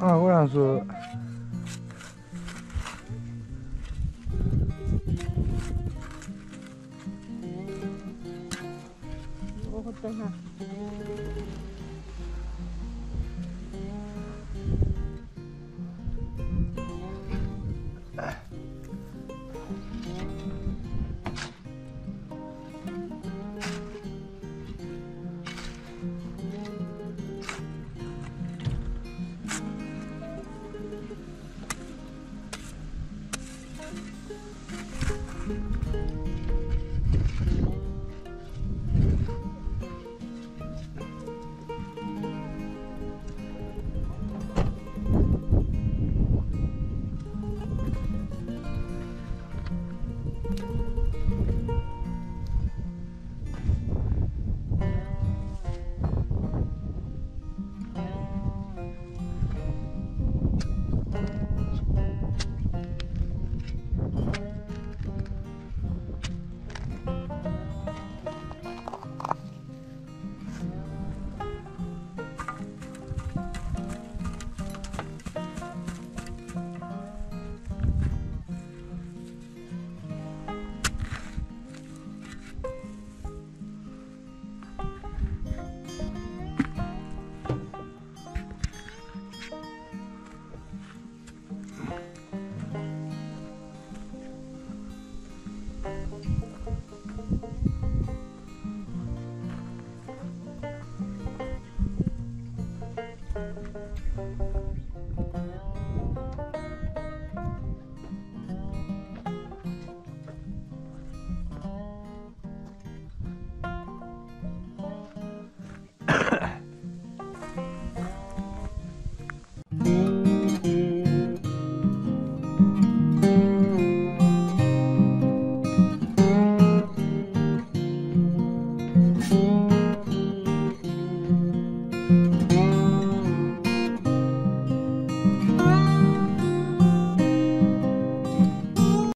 啊，我想说，